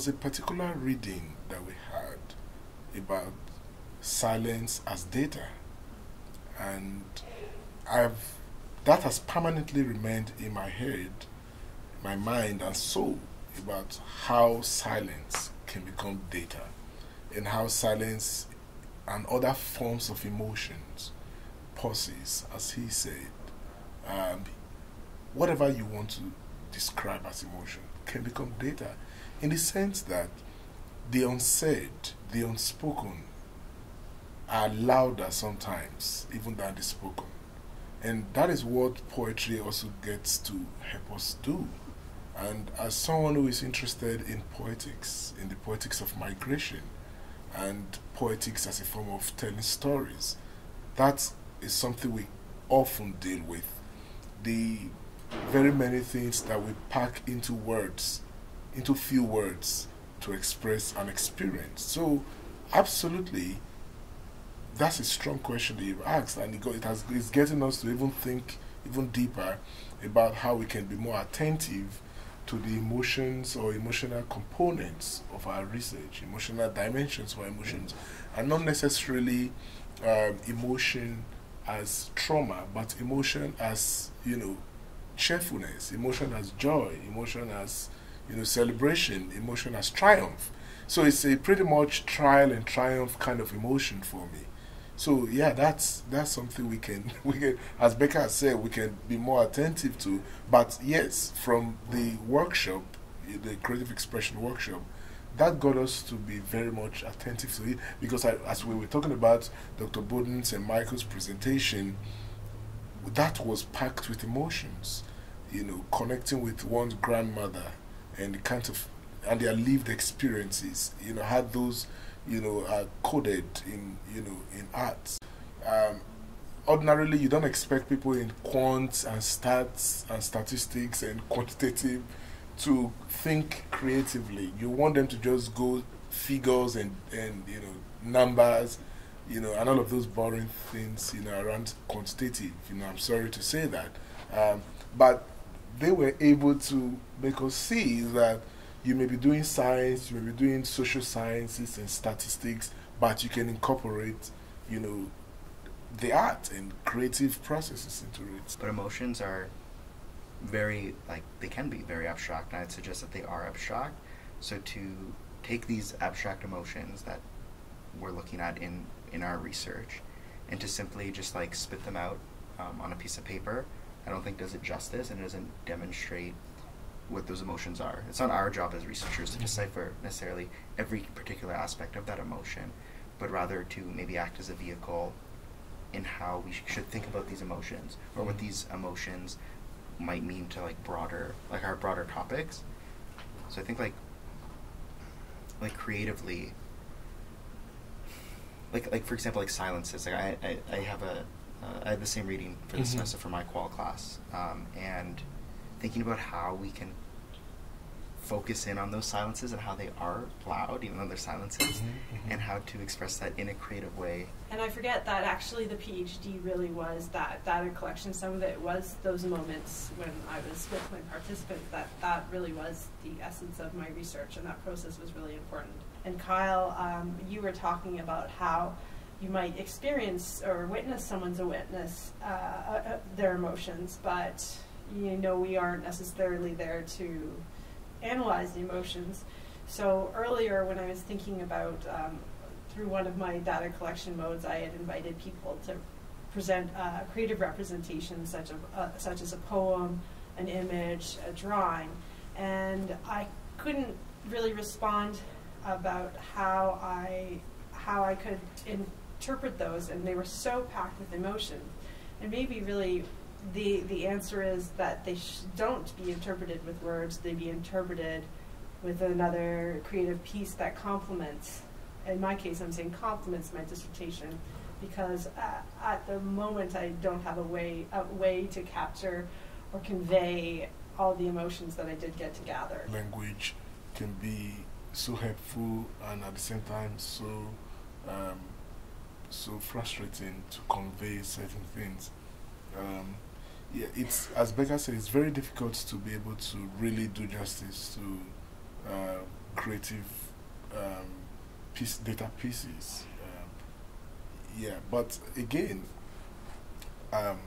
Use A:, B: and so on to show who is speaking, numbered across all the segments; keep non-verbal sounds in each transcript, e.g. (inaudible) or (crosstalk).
A: was a particular reading that we had about silence as data, and I've that has permanently remained in my head, my mind and soul about how silence can become data, and how silence and other forms of emotions, pauses, as he said, um, whatever you want to describe as emotion can become data in the sense that the unsaid, the unspoken are louder sometimes even than the spoken. And that is what poetry also gets to help us do. And as someone who is interested in poetics, in the poetics of migration, and poetics as a form of telling stories, that is something we often deal with. The very many things that we pack into words, into few words to express an experience. So, absolutely, that's a strong question that you've asked, and it, it has it's getting us to even think even deeper about how we can be more attentive to the emotions or emotional components of our research, emotional dimensions for emotions, and not necessarily um, emotion as trauma, but emotion as you know cheerfulness, emotion as joy, emotion as you know celebration, emotion as triumph. So it's a pretty much trial and triumph kind of emotion for me. So yeah, that's that's something we can (laughs) we can, as Becca said, we can be more attentive to. But yes, from the workshop, the creative expression workshop, that got us to be very much attentive to it because I, as we were talking about Dr. Boden's and Michael's presentation, that was packed with emotions you know, connecting with one's grandmother and the kind of and their lived experiences, you know, had those, you know, are coded in, you know, in art. Um, ordinarily, you don't expect people in quants and stats and statistics and quantitative to think creatively. You want them to just go figures and, and you know, numbers, you know, and all of those boring things, you know, around quantitative. You know, I'm sorry to say that. Um, but they were able to make us see that you may be doing science, you may be doing social sciences and statistics, but you can incorporate, you know, the art and creative processes into it.
B: But emotions are very, like, they can be very abstract, and I'd suggest that they are abstract. So to take these abstract emotions that we're looking at in, in our research and to simply just like spit them out um, on a piece of paper I don't think does it justice and it doesn't demonstrate what those emotions are. It's not our job as researchers to decipher necessarily every particular aspect of that emotion, but rather to maybe act as a vehicle in how we sh- should think about these emotions or what mm-hmm. these emotions might mean to like broader like our broader topics. So I think like like creatively like like for example like silences like I, I, I have a uh, I had the same reading for the mm-hmm. semester for my qual class, um, and thinking about how we can focus in on those silences and how they are loud, even though they're silences, mm-hmm, mm-hmm. and how to express that in a creative way.
C: And I forget that actually the PhD really was that data collection. Some of it was those moments when I was with my participants. That that really was the essence of my research, and that process was really important. And Kyle, um, you were talking about how you might experience or witness someone's a witness uh, uh, their emotions, but you know we aren't necessarily there to analyze the emotions. So earlier, when I was thinking about um, through one of my data collection modes, I had invited people to present uh, creative representations such, a, uh, such as a poem, an image, a drawing, and I couldn't really respond about how I how I could in, interpret those, and they were so packed with emotion. And maybe really the the answer is that they don't be interpreted with words; they be interpreted with another creative piece that complements. In my case, I'm saying complements my dissertation because at, at the moment I don't have a way a way to capture or convey all the emotions that I did get to gather.
A: Language can be so helpful and at the same time so um, so frustrating to convey certain things. Um, yeah, it's as Becca said, it's very difficult to be able to really do justice to uh, creative um, piece, data pieces. Um, yeah, but again, um,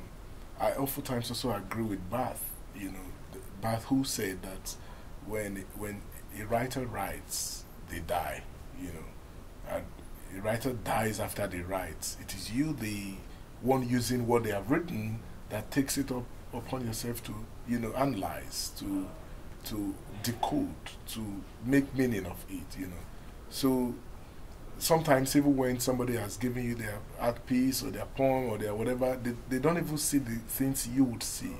A: I oftentimes also agree with Barthes. You know, Barthes who said that when when a writer writes, they die. You know, a writer dies after they write. It is you, the one using what they have written, that takes it up upon yourself to you know analyze, to to decode, to make meaning of it. You know, so sometimes even when somebody has given you their art piece or their poem or their whatever, they, they don't even see the things you would see.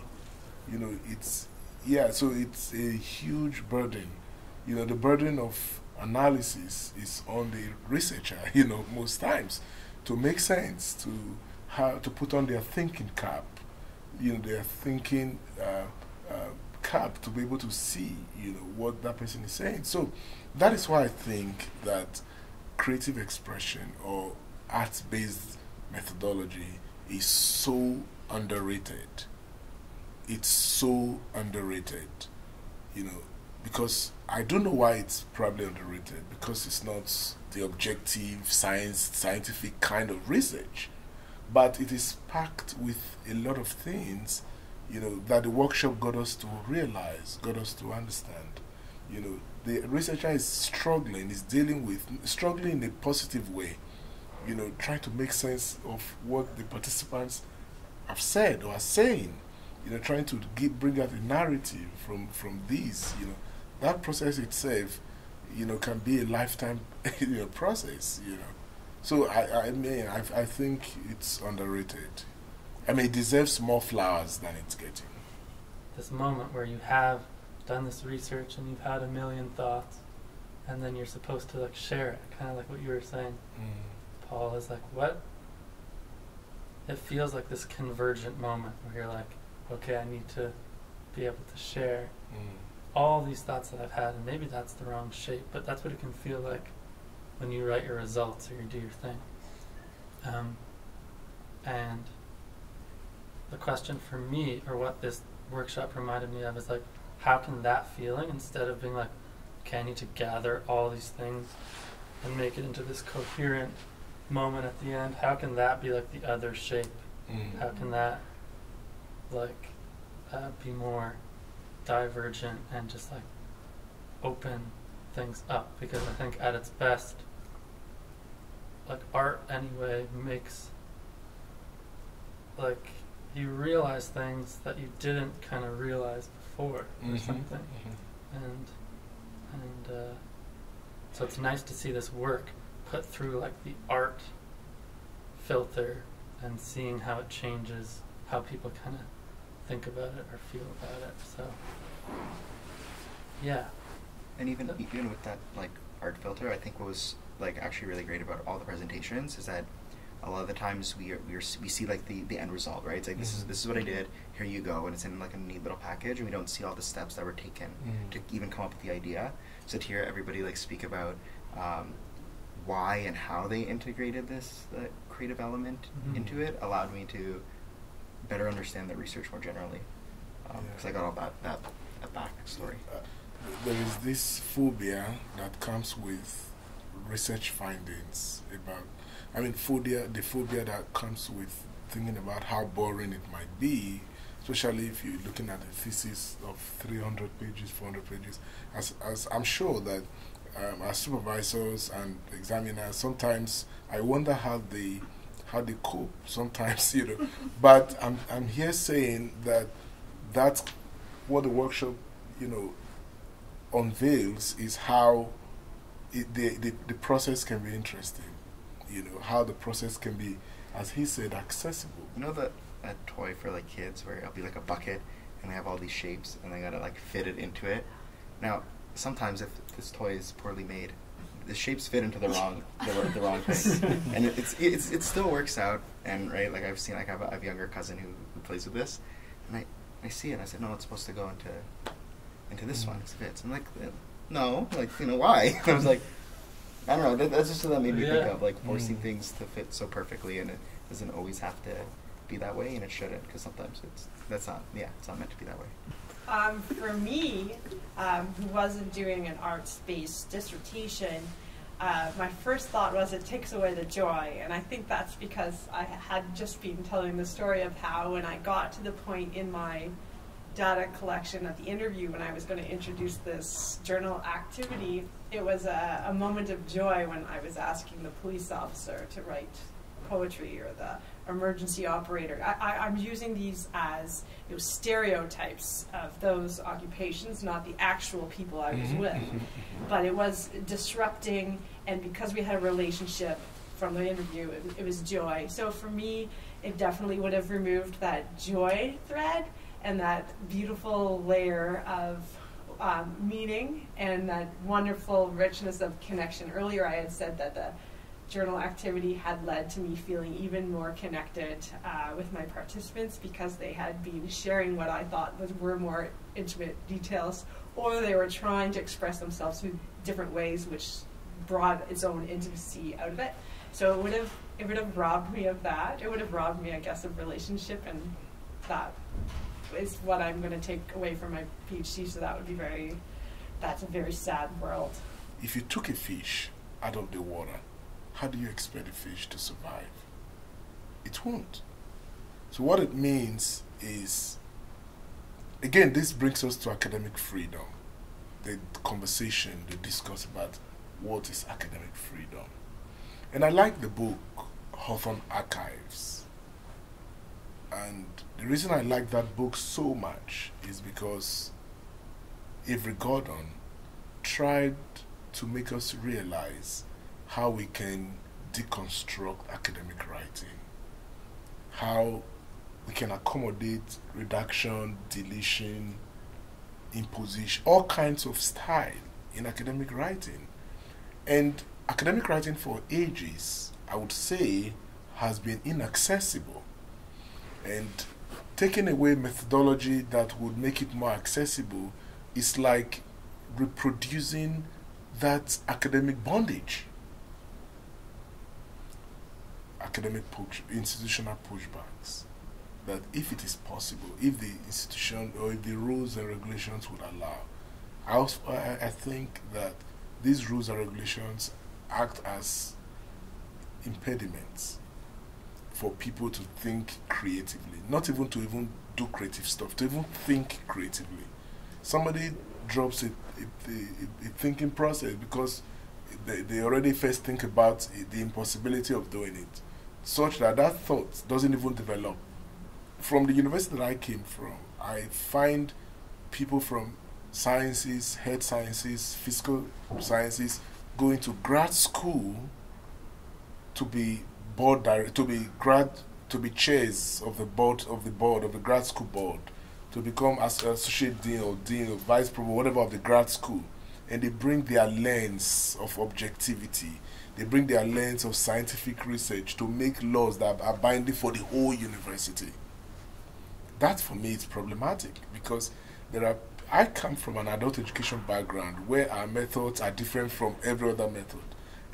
A: You know, it's, yeah, so it's a huge burden. You know, the burden of analysis is on the researcher, (laughs) you know, most times to make sense, to, how, to put on their thinking cap, you know, their thinking uh, uh, cap to be able to see, you know, what that person is saying. So that is why I think that creative expression or art based methodology is so underrated. It's so underrated, you know, because I don't know why it's probably underrated because it's not the objective, science, scientific kind of research, but it is packed with a lot of things, you know, that the workshop got us to realize, got us to understand, you know, the researcher is struggling, is dealing with, struggling in a positive way, you know, trying to make sense of what the participants have said or are saying, you know, trying to bring out a narrative from, from these, you know. That process itself, you know, can be a lifetime (laughs) you know, process, you know. So I, I mean, I, I think it's underrated. I mean, it deserves more flowers than it's getting.
D: This moment where you have done this research and you've had a million thoughts and then you're supposed to like share it kind of like what you were saying mm. paul is like what it feels like this convergent moment where you're like okay i need to be able to share mm. All these thoughts that i've had and maybe that's the wrong shape but that's what it can feel like when you write your results or you do your thing um, and the question for me or what this workshop reminded me of is like how can that feeling, instead of being like, okay, I need to gather all these things and make it into this coherent moment at the end, how can that be like the other shape? Mm. How can that like uh, be more divergent and just like open things up? Because I think at its best, like art anyway makes like you realize things that you didn't kind of realize before or something. Mm-hmm. And and uh, so it's nice to see this work put through like the art filter and seeing how it changes how people kind of think about it or feel about it. So yeah.
B: And even even with that like art filter, I think what was like actually really great about all the presentations is that a lot of the times we are, we, are, we see like the, the end result, right? It's like mm-hmm. this is this is what I did. Here you go, and it's in like a neat little package, and we don't see all the steps that were taken mm-hmm. to even come up with the idea. So to hear everybody like speak about um, why and how they integrated this uh, creative element mm-hmm. into it allowed me to better understand the research more generally, because um. I got all that that, that backstory. Uh,
A: there is this phobia that comes with research findings about I mean, phobia, the phobia that comes with thinking about how boring it might be, especially if you're looking at a thesis of 300 pages, 400 pages, as, as I'm sure that um, as supervisors and examiners, sometimes I wonder how they how they cope. Sometimes, (laughs) you know, but I'm I'm here saying that that's what the workshop, you know, unveils is how it, the, the the process can be interesting you know, how the process can be, as he said, accessible.
B: You know that a toy for like kids where it'll be like a bucket and they have all these shapes and they gotta like fit it into it. Now, sometimes if this toy is poorly made, the shapes fit into the (laughs) wrong the, the wrong thing, (laughs) and it, it's, it's it still works out. And right, like I've seen, like I have a, I have a younger cousin who, who plays with this, and I I see it. I said, no, it's supposed to go into into this mm. one. It fits. I'm like, no, like you know why? (laughs) I was like, I don't know. That, that's just what that made me yeah. think of, like forcing mm. things to fit so perfectly, and it doesn't always have to be that way and it shouldn't because sometimes it's that's not yeah it's not meant to be that way.
C: Um, for me, um, who wasn't doing an arts-based dissertation, uh, my first thought was it takes away the joy, and I think that's because I had just been telling the story of how when I got to the point in my data collection at the interview when I was going to introduce this journal activity, it was a, a moment of joy when I was asking the police officer to write poetry or the emergency operator. I, am using these as you know, stereotypes of those occupations, not the actual people I was
A: Mhm,
C: with.
A: mhm, mhm.
C: But it was disrupting, and because we had a relationship from the interview, it, it was joy. So for me, it definitely would have removed that joy thread and that beautiful layer of um, meaning and that wonderful richness of connection. Earlier, I had said that the journal activity had led to me feeling even more connected uh, with my participants because they had been sharing what I thought was, were more intimate details, or they were trying to express themselves through different ways, which brought its own intimacy out of it. So it would have it would have robbed me of that. It would have robbed me, I guess, of relationship, and that is what I'm going to take away from my PhD. So that would be very that's a very sad world.
A: If you took a fish out of the water, how do you expect the fish to survive? It won't. So, what it means is, again, this brings us to academic freedom. The conversation, the discourse about what is academic freedom. And I like the book Hawthorn Archives. And the reason I like that book so much is because Avery Gordon tried to make us realize how we can deconstruct academic writing, how we can accommodate reduction, deletion, imposition, all kinds of style in academic writing. And academic writing for ages, I would say, has been inaccessible. And taking away methodology that would make it more accessible is like reproducing that academic bondage academic push, institutional pushbacks that if it is possible, if the institution or if the rules and regulations would allow, I, also, I, I think that these rules and regulations act as impediments for people to think creatively, not even to even do creative stuff, to even think creatively. Somebody drops a, a, a, a thinking process because they, they already first think about the impossibility of doing it such that that thought doesn't even develop. From the university that I came from, I find people from sciences, health sciences, physical sciences going to grad school to be board to be grad, to be chairs of the board of the board of the grad school board, to become as associate dean or dean or vice provost, whatever of the grad school, and they bring their lens of objectivity they bring their lens of scientific research to make laws that are binding for the whole university. That for me is problematic because there are I come from an adult education background where our methods are different from every other method.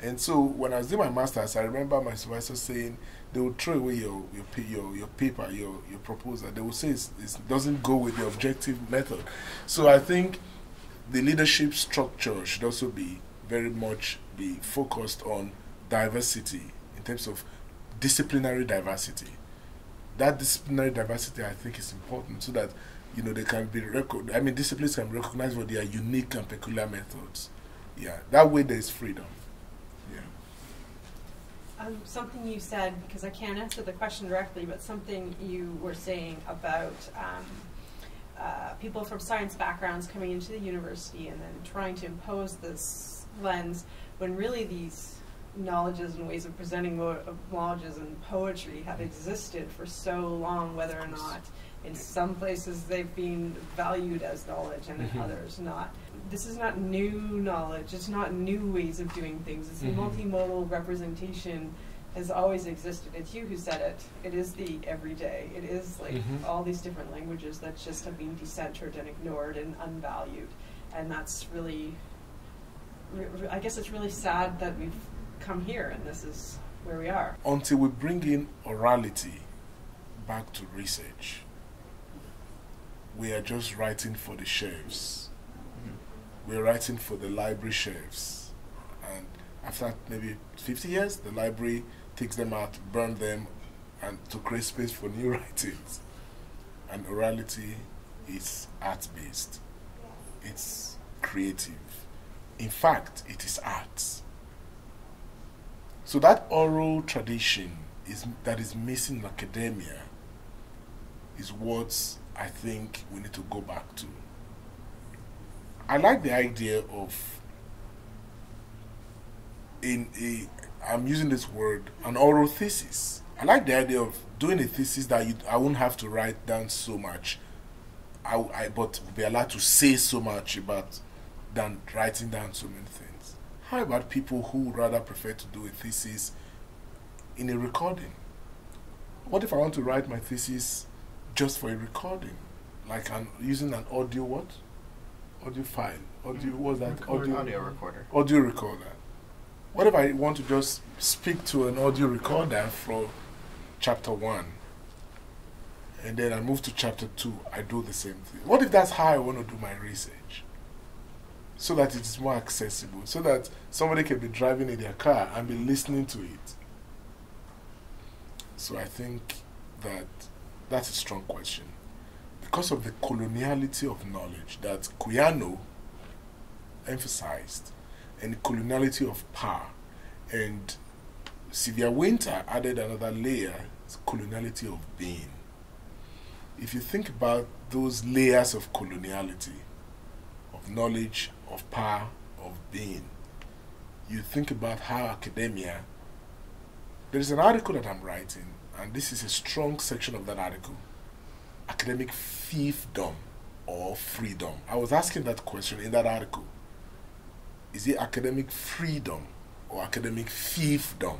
A: And so when I was doing my master's, I remember my supervisor saying they will throw away your, your, your, your paper, your, your proposal. They will say it doesn't go with the objective method. So I think the leadership structure should also be very much be focused on diversity in terms of disciplinary diversity. That disciplinary diversity, I think, is important so that you know they can be recognized. I mean, disciplines can be recognized for their unique and peculiar methods. Yeah, that way there is freedom.
C: Yeah. Um, something you said because I can't answer the question directly, but something you were saying about. Um, uh, people from science backgrounds coming into the university and then trying to impose this lens when really these knowledges and ways of presenting knowledges and poetry have existed for so long, whether or not in some places they've been valued as knowledge and in others not. This is not new knowledge, it's not new ways of doing things. It's
A: Mhm.
C: multimodal representation has always existed. It's you who said it. It is the everyday. It is like
A: Mhm.
C: all these different languages that just have been decentered and ignored and unvalued. And that's really I guess it's really sad that we've come here and this is where we are.
A: Until we bring in orality back to research, we are just writing for the shelves.
B: Mhm.
A: We're writing for the library shelves. And after maybe 50 years, the library takes them out, burn them, and to create space for new (laughs) writings. And orality is art based, it's creative. In fact, it is art. So that oral tradition is that is missing in academia is what I think we need to go back to. I like the idea of in a I'm using this word an oral thesis. I like the idea of doing a thesis that you, I won't have to write down so much. I, I but be allowed to say so much about than writing down so many things. How about people who rather prefer to do a thesis in a recording? What if I want to write my thesis just for a recording, like I'm using an audio what? Audio file. Audio mm-hmm. what's that?
D: Recorder.
B: Audio recorder.
A: audio recorder. What if I want to just speak to an audio recorder for chapter one? And then I move to chapter two, I do the same thing. What if that's how I want to do my research? So that it is more accessible, so that somebody can be driving in their car and be listening to it. So I think that that's a strong question. Because of the coloniality of knowledge that Quijano emphasized, and coloniality of power. And Sylvia Wynter added another layer coloniality of being. If you think about those layers of coloniality, of knowledge, of power, of being, you think about how academia. There is an article that I'm writing, and this is a strong section of that article academic fiefdom or freedom. I was asking that question in that article is it academic freedom or academic fiefdom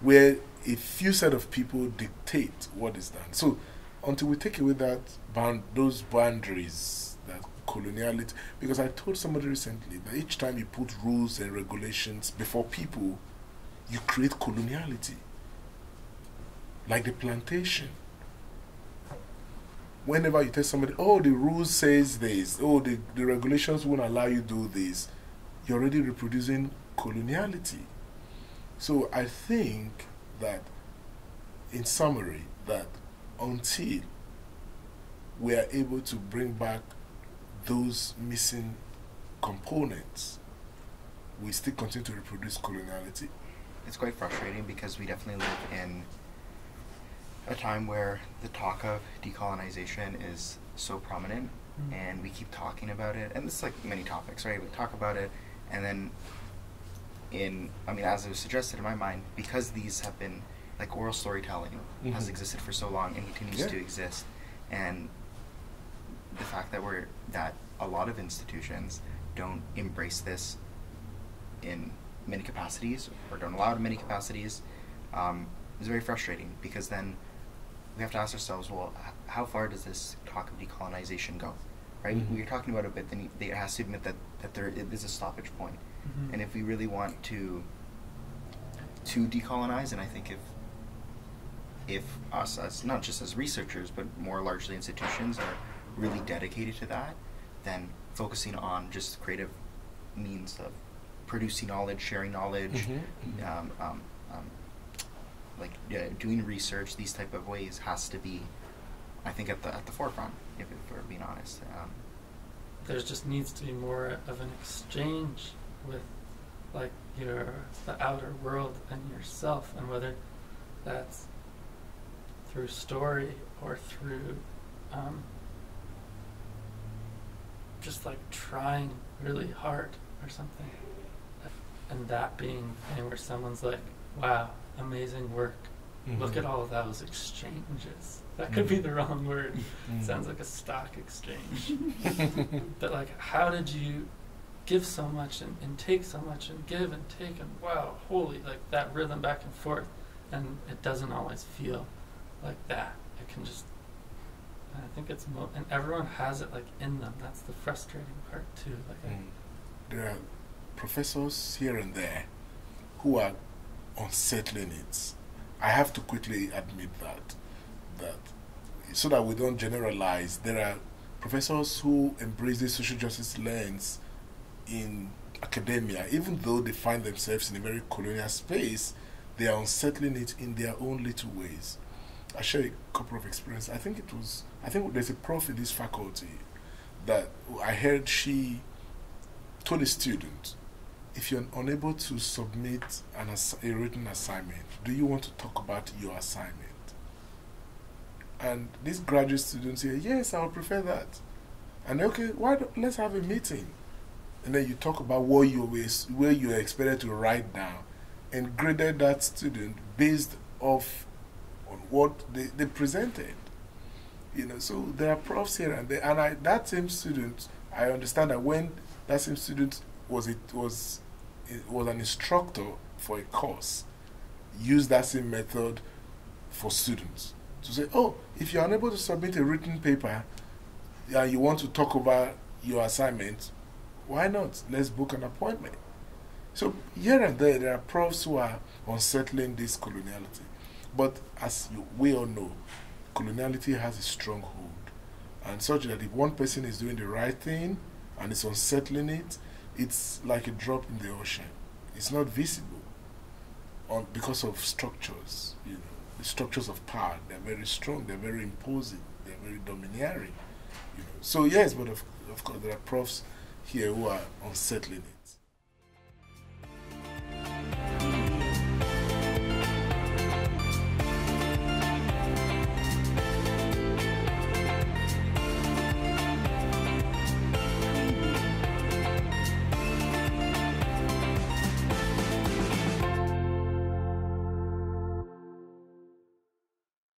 A: where a few set of people dictate what is done so until we take away that bound those boundaries coloniality. Because i told somebody recently that each time you put rules and regulations before people you create coloniality. Like the plantation. Whenever you tell somebody, oh, the rules says this, oh, the, the regulations won't allow you do this, you're already reproducing coloniality. So I think that, in summary, that until we are able to bring back those missing components, we still continue to reproduce coloniality.
B: It's quite frustrating because we definitely live in a time where the talk of decolonization is so prominent
D: Mm.
B: and we keep talking about it and this is like many topics right we talk about it and then in i mean as it was suggested in my mind because these have been like oral storytelling has
A: Mhm.
B: existed for so long and continues
A: Yeah.
B: to exist and the fact that we're that a lot of institutions don't embrace this in many capacities or don't allow it in many capacities um, is very frustrating because then we have to ask ourselves, well, how far does this talk of decolonization go? Right?
A: Mhm.
B: We're talking about it, but then it has to admit that, that there is a stoppage point.
D: Mhm.
B: And if we really want to to decolonize, and I think if if us as not just as researchers, but more largely institutions are really dedicated to that, then focusing on just creative means of producing knowledge, sharing knowledge,
A: Mhm, mhm.
B: um, um, um, like uh, doing research, these type of ways has to be, I think, at the at the forefront. If, if we're being honest, um,
D: there just needs to be more of an exchange with like your the outer world and yourself and whether that's through story or through um, just like trying really hard or something. And that being the thing where someone's like wow amazing work. Look at all of those exchanges. That could be
A: Mhm.
D: the wrong word.
A: Mhm.
D: sounds like a stock exchange. But like how did you give so much and, and take so much and give and take and wow holy like that rhythm back and forth? And it doesn't always feel like that. It can just i think it's mo- and everyone has it like in them that's the frustrating part too like
A: Mm. There are professors here and there who are unsettling it. I have to quickly admit that. that so that we don't generalize. There are professors who embrace the social justice lens in academia, even though they find themselves in a very colonial space, they are unsettling it in their own little ways. I share a couple of experiences. I think it was, I think there's a prof in this faculty that I heard she told a student, if you're unable to submit an a written assignment, do you want to talk about your assignment? And these graduate students say, yes, I would prefer that. And okay, why don't, let's have a meeting. And then you talk about what you where you are expected to write down and graded that student based off on what they, they presented. You know, so there are profs here and there, and I, that same student, I understand that when that same student was it was it was an instructor for a course, use that same method for students to say, oh, if you're unable to submit a written paper and you want to talk about your assignment, why not? Let's book an appointment. So here and there, there are profs who are unsettling this coloniality. But as we all know, coloniality has a stronghold. And such that if one person is doing the right thing and is unsettling it, it's like a drop in the ocean. It's not visible on, because of structures. You know, the structures of power, they're very strong, they're very imposing, they're very domineering. You know. So yes, but of, of course there are profs here who are unsettling it.